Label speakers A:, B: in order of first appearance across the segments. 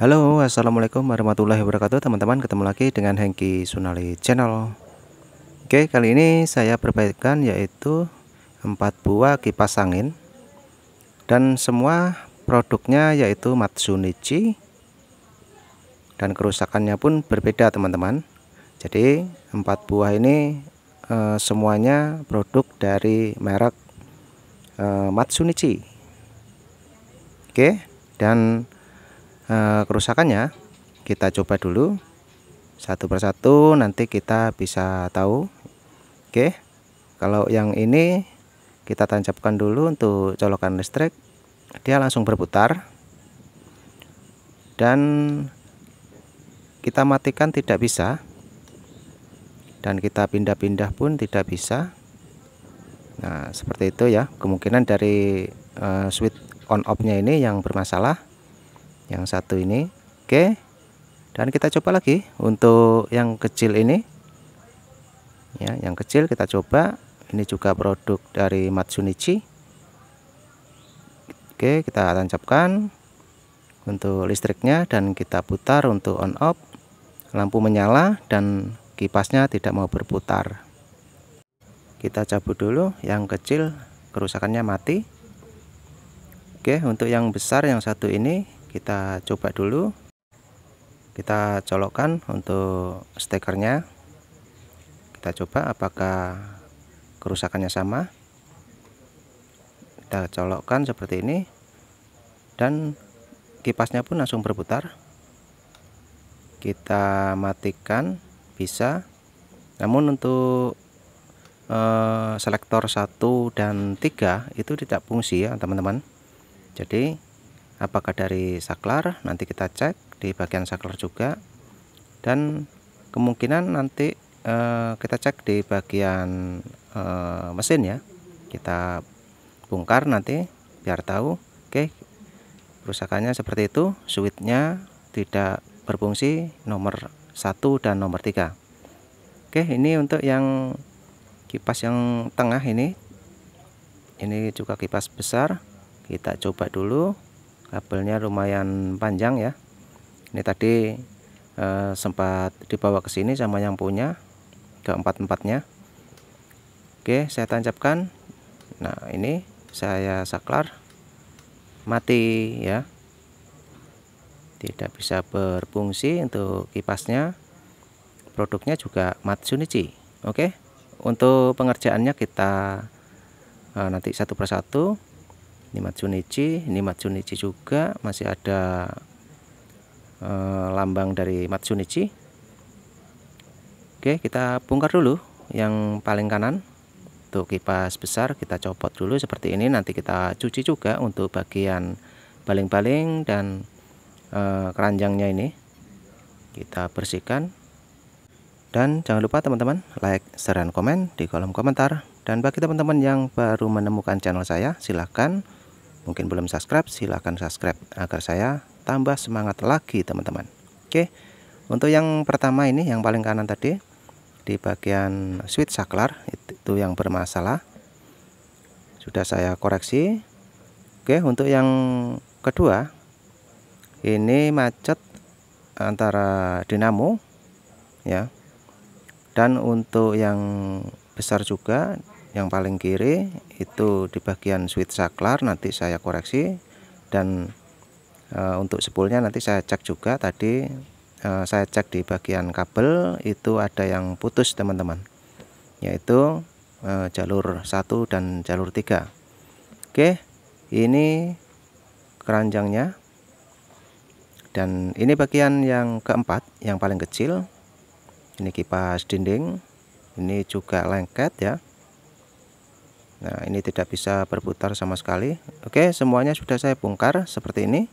A: Assalamualaikum warahmatullahi wabarakatuh teman-teman. Ketemu lagi dengan Hengki Sunali channel. Oke kali ini saya perbaikan yaitu empat buah kipas angin. Dan semua produknya yaitu Matsunichi dan kerusakannya pun berbeda teman-teman. Jadi empat buah ini eh, semuanya produk dari merek eh, Matsunichi Oke dan Eh, kerusakannya kita coba dulu. Satu persatu nanti kita bisa tahu. Oke kalau yang ini kita tancapkan dulu untuk colokan listrik. Dia langsung berputar. Dan kita matikan tidak bisa. Dan kita pindah-pindah pun tidak bisa. Nah seperti itu ya. Kemungkinan dari uh, switch on off nya ini yang bermasalah yang satu ini. Oke. Dan kita coba lagi untuk yang kecil ini. Ya yang kecil kita coba. Ini juga produk dari Matsunichi oke kita tancapkan untuk listriknya dan kita putar untuk on off. Lampu menyala dan kipasnya tidak mau berputar. Kita cabut dulu. Yang kecil kerusakannya mati. Oke untuk yang besar yang satu ini kita coba dulu. Kita colokkan untuk stekernya. Kita coba apakah kerusakannya sama. Kita colokkan seperti ini. Dan kipasnya pun langsung berputar. Kita matikan bisa. Namun untuk eh, selektor 1 dan 3 itu tidak fungsi ya teman-teman. Jadi apakah dari saklar? Nanti kita cek di bagian saklar juga. Dan kemungkinan nanti eh, kita cek di bagian eh, mesin ya. Kita bongkar nanti biar tahu oke. Kerusakannya seperti itu switchnya tidak berfungsi nomor satu dan nomor tiga. Oke ini untuk yang kipas yang tengah ini. Ini juga kipas besar. Kita coba dulu kabelnya lumayan panjang ya. Ini tadi eh, sempat dibawa ke sini sama yang punya keempat-empatnya oke saya tancapkan. Nah ini saya saklar. Mati ya. Tidak bisa berfungsi untuk kipasnya. Produknya juga Matsunichi oke untuk pengerjaannya kita eh, nanti satu persatu ini Matsunichi ini Matsunichi juga. Masih ada eh, lambang dari Matsunichi oke kita bongkar dulu yang paling kanan. Untuk kipas besar kita copot dulu seperti ini. Nanti kita cuci juga untuk bagian baling-baling dan eh, keranjangnya ini. Kita bersihkan. Dan jangan lupa teman-teman like, share, dan komen di kolom komentar. Dan bagi teman-teman yang baru menemukan channel saya silahkan mungkin belum subscribe silahkan subscribe agar saya tambah semangat lagi teman-teman. Oke untuk yang pertama ini yang paling kanan tadi di bagian switch saklar itu, yang bermasalah. Sudah saya koreksi. Oke untuk yang kedua ini macet antara dinamo ya. Dan untuk yang besar juga yang paling kiri itu di bagian switch saklar nanti saya koreksi. Dan e, untuk spoolnya nanti saya cek juga tadi e, saya cek di bagian kabel itu ada yang putus teman-teman. Yaitu e, jalur 1 dan jalur 3 Oke ini keranjangnya. Dan ini bagian yang keempat yang paling kecil. Ini kipas dinding ini juga lengket ya Nah ini tidak bisa berputar sama sekali. Oke semuanya sudah saya bongkar seperti ini.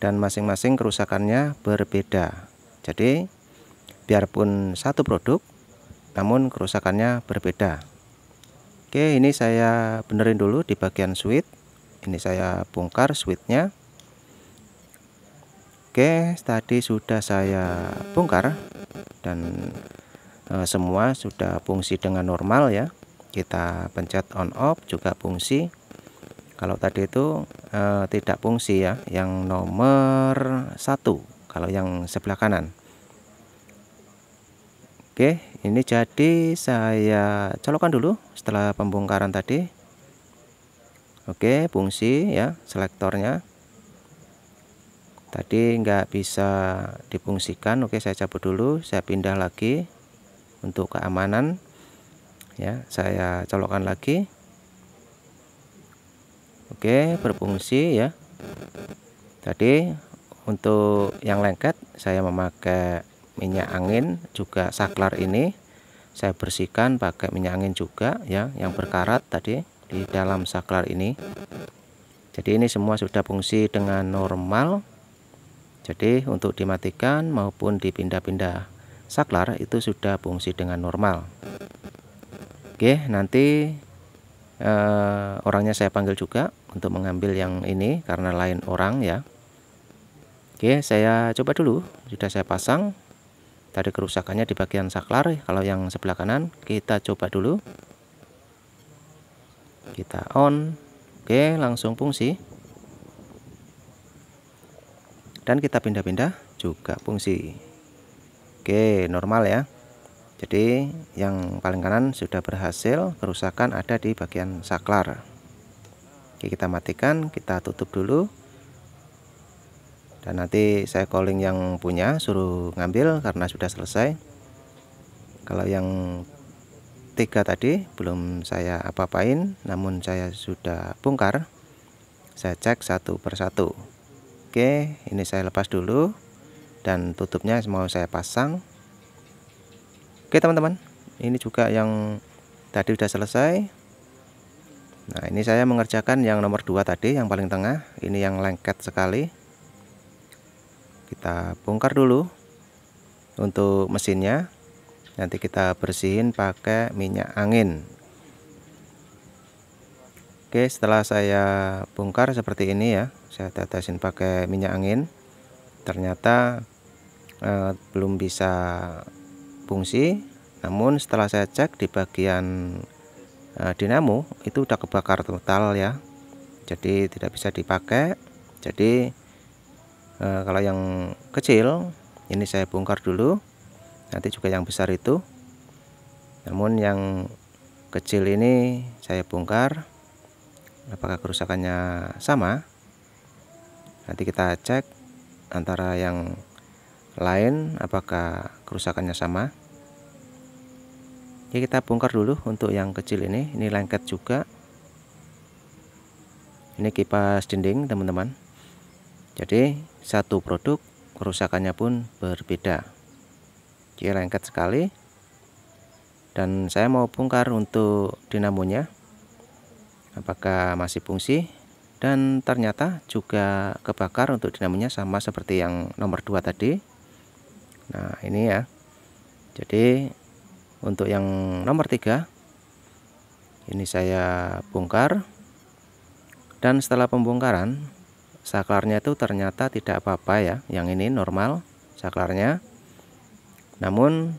A: Dan masing-masing kerusakannya berbeda. Jadi biarpun satu produk Namun kerusakannya berbeda. Oke ini saya benerin dulu di bagian switch Ini saya bongkar switchnya Oke tadi sudah saya bongkar. Dan e, semua sudah fungsi dengan normal ya kita pencet on off juga fungsi. Kalau tadi itu uh, tidak fungsi ya. Yang nomor satu kalau yang sebelah kanan. Oke ini jadi saya colokkan dulu setelah pembongkaran tadi. Oke fungsi ya selektornya. Tadi nggak bisa difungsikan. Oke saya cabut dulu. Saya pindah lagi untuk keamanan ya saya colokkan lagi. Oke berfungsi ya. Tadi untuk yang lengket saya memakai minyak angin juga saklar ini. Saya bersihkan pakai minyak angin juga ya yang berkarat tadi di dalam saklar ini. Jadi ini semua sudah fungsi dengan normal. Jadi untuk dimatikan maupun dipindah-pindah saklar itu sudah fungsi dengan normal oke nanti eh, orangnya saya panggil juga untuk mengambil yang ini karena lain orang ya. Oke saya coba dulu. Sudah saya pasang. Tadi kerusakannya di bagian saklar. Kalau yang sebelah kanan kita coba dulu. Kita on. Oke langsung fungsi. Dan kita pindah-pindah juga fungsi. Oke normal ya jadi yang paling kanan sudah berhasil kerusakan ada di bagian saklar. Oke kita matikan kita tutup dulu. Dan nanti saya calling yang punya suruh ngambil karena sudah selesai. Kalau yang tiga tadi belum saya apa-apain namun saya sudah bongkar. Saya cek satu persatu oke ini saya lepas dulu dan tutupnya mau saya pasang Oke teman-teman. Ini juga yang tadi sudah selesai. Nah ini saya mengerjakan yang nomor dua tadi yang paling tengah. Ini yang lengket sekali. Kita bongkar dulu untuk mesinnya. Nanti kita bersihin pakai minyak angin. Oke setelah saya bongkar seperti ini ya. Saya tetesin pakai minyak angin. Ternyata eh, belum bisa fungsi namun setelah saya cek di bagian uh, dinamo itu udah kebakar total ya. Jadi tidak bisa dipakai. Jadi uh, kalau yang kecil ini saya bongkar dulu. Nanti juga yang besar itu. Namun yang kecil ini saya bongkar. Apakah kerusakannya sama? Nanti kita cek antara yang lain apakah kerusakannya sama ya kita bongkar dulu untuk yang kecil ini. Ini lengket juga. Ini kipas dinding teman-teman. Jadi satu produk kerusakannya pun berbeda. Jadi lengket sekali. Dan saya mau bongkar untuk dinamonya. Apakah masih fungsi? Dan ternyata juga kebakar untuk dinamonya sama seperti yang nomor dua tadi. Nah ini ya. Jadi untuk yang nomor tiga ini saya bongkar. Dan setelah pembongkaran saklarnya itu ternyata tidak apa-apa ya. Yang ini normal saklarnya. Namun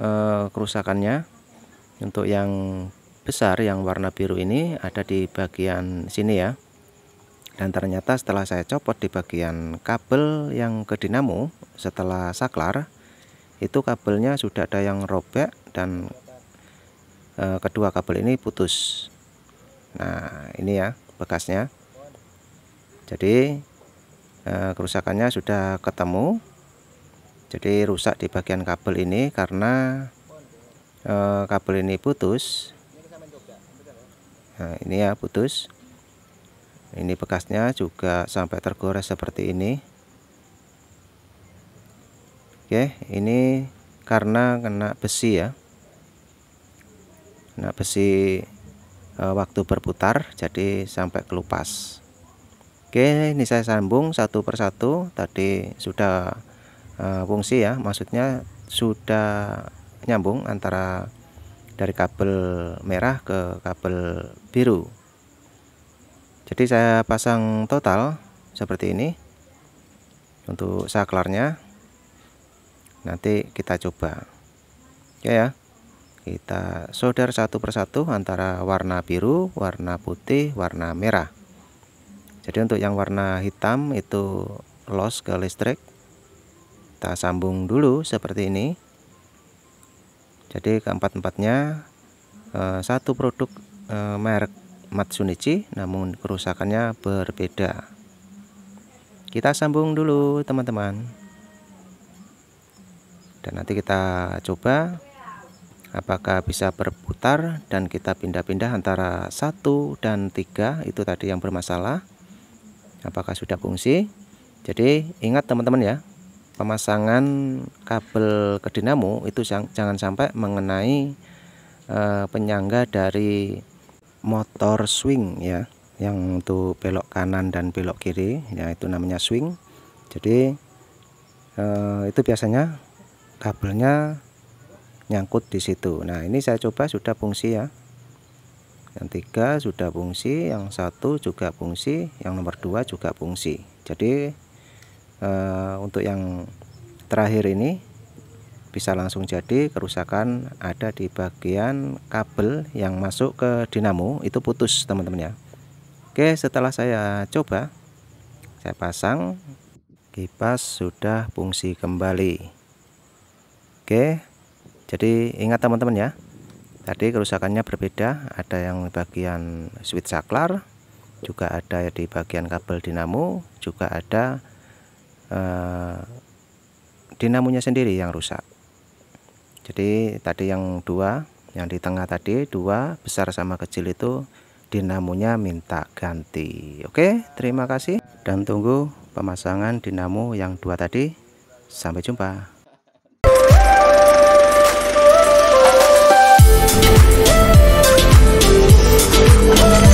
A: eh, kerusakannya untuk yang besar yang warna biru ini ada di bagian sini ya. Dan ternyata setelah saya copot di bagian kabel yang ke dinamo setelah saklar itu kabelnya sudah ada yang robek dan e, kedua kabel ini putus. Nah ini ya bekasnya. Jadi e, kerusakannya sudah ketemu. Jadi rusak di bagian kabel ini karena e, kabel ini putus. Nah ini ya putus. Ini bekasnya juga sampai tergores seperti ini oke ini karena kena besi ya. Kena besi e, waktu berputar jadi sampai kelupas. Oke ini saya sambung satu persatu. Tadi sudah e, fungsi ya maksudnya sudah nyambung antara dari kabel merah ke kabel biru. Jadi saya pasang total seperti ini untuk saklarnya nanti kita coba. Ya ya. Kita solder satu persatu antara warna biru warna putih warna merah. Jadi untuk yang warna hitam itu los ke listrik. Kita sambung dulu seperti ini. Jadi keempat-empatnya eh, satu produk eh, merek Matsunichi namun kerusakannya berbeda. Kita sambung dulu teman-teman dan nanti kita coba apakah bisa berputar dan kita pindah-pindah antara satu dan tiga itu tadi yang bermasalah. Apakah sudah fungsi? Jadi ingat teman-teman ya pemasangan kabel ke dinamo itu jangan sampai mengenai uh, penyangga dari motor swing ya yang untuk belok kanan dan belok kiri ya itu namanya swing. Jadi uh, itu biasanya kabelnya nyangkut di situ. Nah ini saya coba sudah fungsi ya. Yang tiga sudah fungsi yang satu juga fungsi yang nomor dua juga fungsi. Jadi uh, untuk yang terakhir ini bisa langsung jadi kerusakan ada di bagian kabel yang masuk ke dinamo. Itu putus teman-teman ya. Oke setelah saya coba saya pasang. Kipas sudah fungsi kembali Oke jadi ingat teman-teman ya. Tadi kerusakannya berbeda ada yang bagian switch saklar juga ada di bagian kabel dinamo juga ada eh, dinamonya sendiri yang rusak. Jadi tadi yang dua yang di tengah tadi dua besar sama kecil itu dinamonya minta ganti. Oke terima kasih. Dan tunggu pemasangan dinamo yang dua tadi. Sampai jumpa Oh,